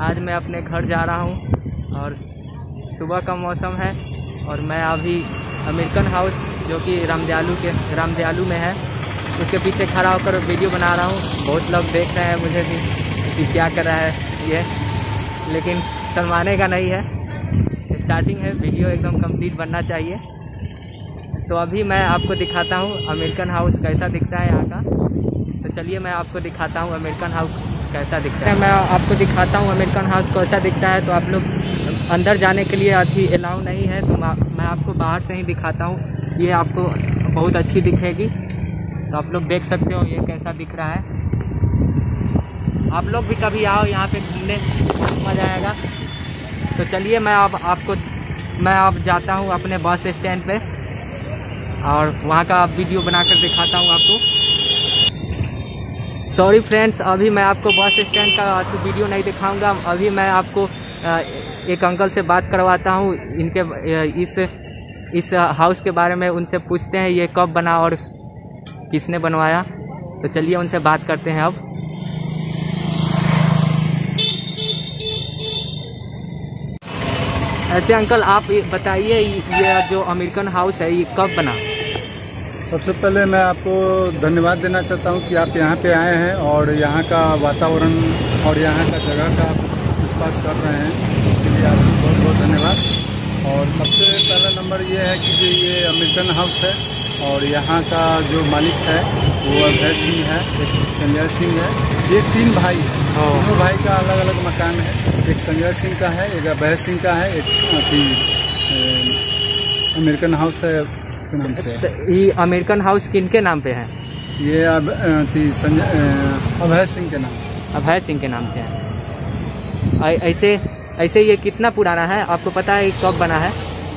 आज मैं अपने घर जा रहा हूँ और सुबह का मौसम है और मैं अभी अमेरिकन हाउस, जो कि रामदयालू के, रामदयालू में है, उसके पीछे खड़ा होकर वीडियो बना रहा हूँ। बहुत लोग देख रहे हैं मुझे भी कि क्या कर रहा है ये। लेकिन शर्माने का नहीं है। स्टार्टिंग है, वीडियो एकदम कंप्लीट बनना चाहिए। तो अभी मैं आपको दिखाता हूँ अमेरिकन हाउस कैसा दिखता है यहाँ का। तो चलिए मैं आपको दिखाता हूँ अमेरिकन हाउस। कैसा दिखता है? मैं आपको दिखाता हूँ अमेरिकन हाउस कैसा दिखता है। तो आप लोग अंदर जाने के लिए अभी अलाउ नहीं है तो मैं आपको बाहर से ही दिखाता हूँ। ये आपको बहुत अच्छी दिखेगी। तो आप लोग देख सकते हो ये कैसा दिख रहा है। आप लोग भी कभी आओ यहाँ पे घूमने मज़ा आएगा। तो चलिए मैं अब आप, आपको मैं अब जाता हूँ अपने बस स्टैंड पे और वहाँ का वीडियो बनाकर दिखाता हूँ आपको। सॉरी फ्रेंड्स अभी मैं आपको बस स्टैंड का वीडियो नहीं दिखाऊँगा। अभी मैं आपको एक अंकल से बात करवाता हूँ। इनके इस इस हाउस के बारे में उनसे पूछते हैं, ये कब बना और किसने बनवाया। तो चलिए उनसे बात करते हैं अब। ऐसे अंकल आप बताइए, ये जो अमेरिकन हाउस है, ये कब बना? सबसे पहले मैं आपको धन्यवाद देना चाहता हूँ कि आप यहाँ पे आए हैं और यहाँ का वातावरण और यहाँ का जगह का आप विश्वास कर रहे हैं। इसके लिए आपको बहुत बहुत धन्यवाद। और सबसे पहला नंबर ये है कि ये अमेरिकन हाउस है और यहाँ का जो मालिक है वो अभय सिंह है एक संजय सिंह है। ये तीन भाई है। हाँ। दोनों भाई का अलग अलग मकान है। एक संजय सिंह का है एक अभय सिंह का है एक अमेरिकन हाउस है। के नाम से। तो ये अमेरिकन हाउस किन के नाम पे है? ये अब संजय अभय सिंह के नाम से। अभय सिंह के नाम से है। ऐसे ऐसे ये कितना पुराना है? आपको पता है कब बना है?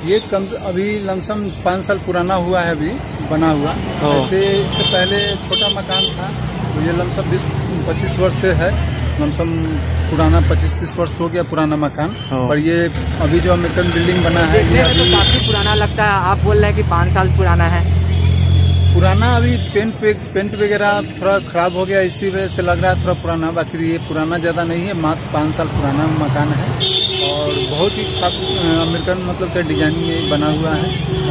ये कम अभी लमसम पाँच साल पुराना हुआ है अभी बना हुआ। ऐसे इससे पहले छोटा मकान था तो ये लमसम बीस पच्चीस वर्ष से है। लमसम पुराना पच्चीस तीस वर्ष हो गया पुराना मकान हाँ। और ये अभी जो अमेरिकन बिल्डिंग बना है ये तो अभी तो काफ़ी पुराना लगता है। आप बोल रहे हैं कि पाँच साल पुराना है। पुराना अभी पेंट पेंट वगैरह थोड़ा खराब हो गया इसी वजह से लग रहा है थोड़ा पुराना बाकी ये पुराना ज़्यादा नहीं है मात्र पाँच साल पुराना मकान है। और बहुत ही अमेरिकन मतलब के डिज़ाइन में बना हुआ है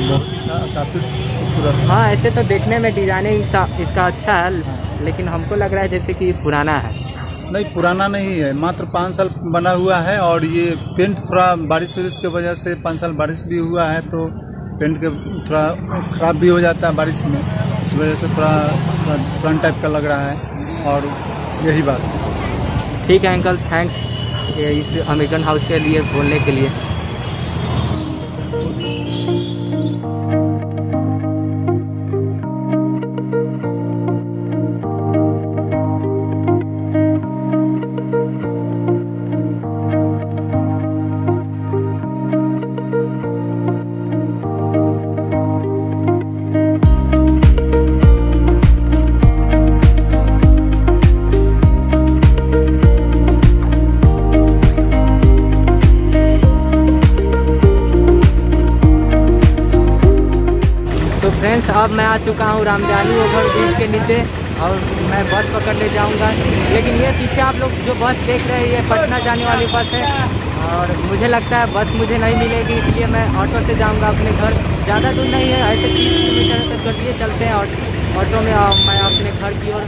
बहुत काफ़ी खूबसूरत। हाँ ऐसे तो देखने में डिज़ाइनिंग इसका अच्छा है हाँ। लेकिन हमको लग रहा है जैसे कि पुराना है। नहीं, पुराना नहीं है। मात्र पाँच साल बना हुआ है और ये पेंट थोड़ा बारिश वरिश की वजह से पाँच साल बारिश भी हुआ है तो पेंट के थोड़ा ख़राब भी हो जाता है बारिश में। इस वजह से थोड़ा पुरान टाइप का लग रहा है और यही बात। ठीक है अंकल थैंक्स इस अमेरिकन हाउस के लिए बोलने के लिए। फ्रेंड्स अब मैं आ चुका हूँ रामजानी ओवर ब्रिज के नीचे और मैं बस पकड़ ले जाऊँगा। लेकिन ये पीछे आप लोग जो बस देख रहे हैं, ये पटना जाने वाली बस है। और मुझे लगता है बस मुझे नहीं मिलेगी, इसलिए मैं ऑटो से जाऊँगा अपने घर। ज़्यादा दूर नहीं है, ऐसे तीस किलोमीटर तक चलिए चलते हैं ऑटो में मैं अपने घर की ओर